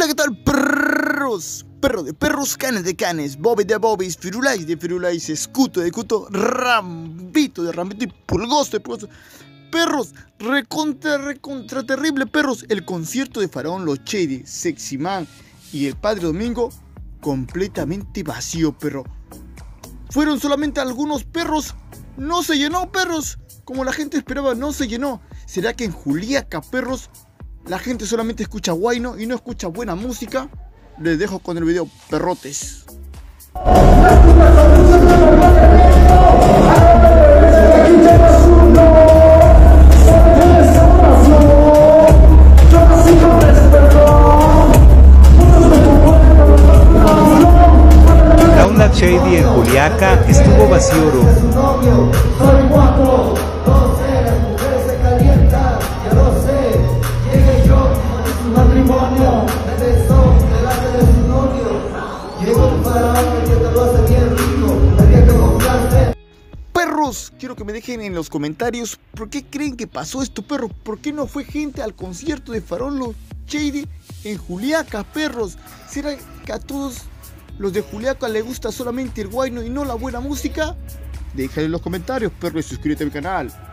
Hola, ¿qué tal, perros? Perro de perros, canes de canes, Bobby de bobbies, Firulais de firulais, Escuto de cuto, Rambito de rambito y Pulgoso de pulgoso. Perros, recontra, recontra terrible, perros. El concierto de Faraón Los Sexy Man y el Padre Domingo completamente vacío, perro. Fueron solamente algunos perros. No se llenó, perros. Como la gente esperaba, no se llenó. ¿Será que en Juliaca, perros, la gente solamente escucha guayno y no escucha buena música? Les dejo con el video perrotes. Download Shady en Juliaca estuvo vacío. Perros, quiero que me dejen en los comentarios por qué creen que pasó esto, perro. ¿Por qué no fue gente al concierto de Farolo Shady en Juliaca, perros? ¿Será que a todos los de Juliaca les gusta solamente el guayno y no la buena música? Déjalo en los comentarios, perro, y suscríbete a mi canal.